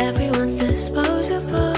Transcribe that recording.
Everyone's disposable.